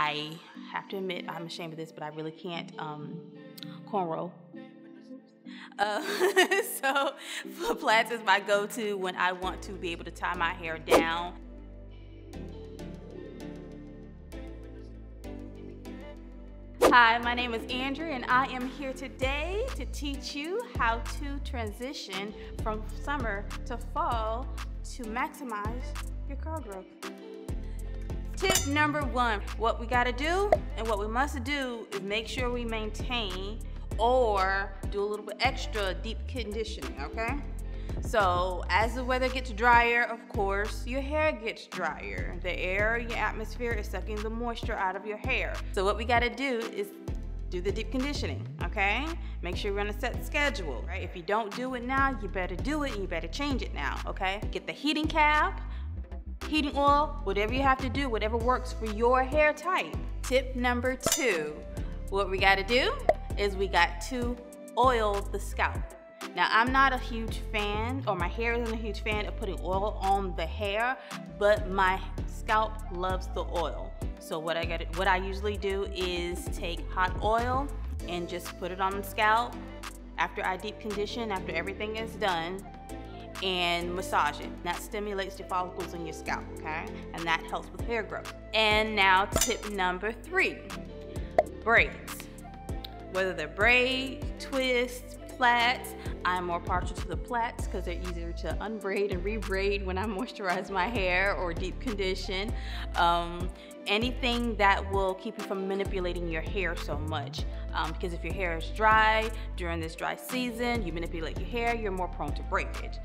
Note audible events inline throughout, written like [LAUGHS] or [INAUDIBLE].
I have to admit, I'm ashamed of this, but I really can't um, cornrow. Uh, [LAUGHS] so plaits is my go-to when I want to be able to tie my hair down. Hi, my name is Andrea and I am here today to teach you how to transition from summer to fall to maximize your curl growth. Tip number one, what we gotta do and what we must do is make sure we maintain or do a little bit extra deep conditioning, okay? So as the weather gets drier, of course, your hair gets drier. The air, your atmosphere is sucking the moisture out of your hair. So what we gotta do is do the deep conditioning, okay? Make sure you're on a set schedule, right? If you don't do it now, you better do it and you better change it now, okay? Get the heating cap, heating oil, whatever you have to do, whatever works for your hair type. Tip number two, what we gotta do is we got to oil the scalp. Now, I'm not a huge fan, or my hair isn't a huge fan of putting oil on the hair, but my scalp loves the oil. So what I got, what I usually do is take hot oil and just put it on the scalp after I deep condition, after everything is done, and massage it. That stimulates the follicles in your scalp, okay? And that helps with hair growth. And now tip number three, braids. Whether they're braids, twists, plaits. I'm more partial to the plaits because they're easier to unbraid and rebraid when I moisturize my hair or deep condition. Um, anything that will keep you from manipulating your hair so much. Um, because if your hair is dry during this dry season, you manipulate your hair, you're more prone to breakage.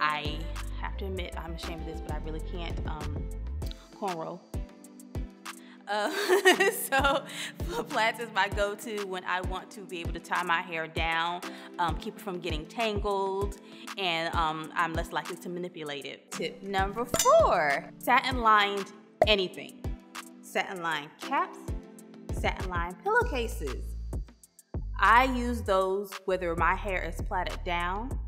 I have to admit, I'm ashamed of this, but I really can't um, cornrow uh, [LAUGHS] so plaits is my go-to when I want to be able to tie my hair down, um, keep it from getting tangled, and um, I'm less likely to manipulate it. Tip number four, satin lined anything. Satin lined caps, satin lined pillowcases. I use those whether my hair is plaited down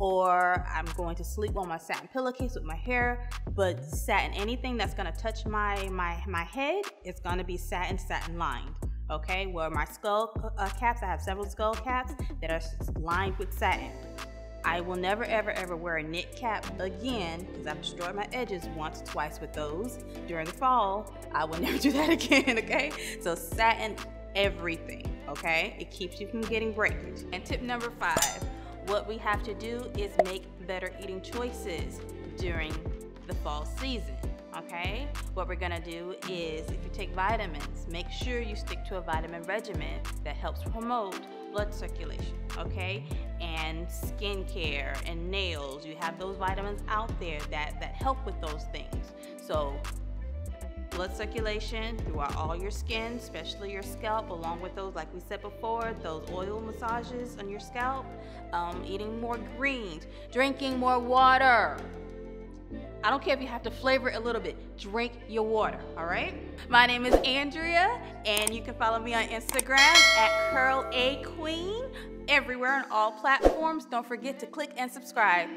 or I'm going to sleep on my satin pillowcase with my hair. But satin, anything that's gonna touch my my my head is gonna be satin satin lined. Okay, where my skull uh, caps, I have several skull caps that are lined with satin. I will never ever ever wear a knit cap again because I've destroyed my edges once twice with those during the fall. I will [LAUGHS] never do that again, okay? So satin everything, okay? It keeps you from getting breakage. And tip number five, what we have to do is make better eating choices during the fall season. Okay, what we're gonna do is if you take vitamins, make sure you stick to a vitamin regimen that helps promote blood circulation, okay? And skincare and nails, you have those vitamins out there that, that help with those things. So blood circulation throughout all your skin, especially your scalp, along with those, like we said before, those oil massages on your scalp, um, eating more greens, drinking more water. I don't care if you have to flavor it a little bit. Drink your water, all right? My name is Andrea, and you can follow me on Instagram at Curl A Queen, everywhere on all platforms. Don't forget to click and subscribe.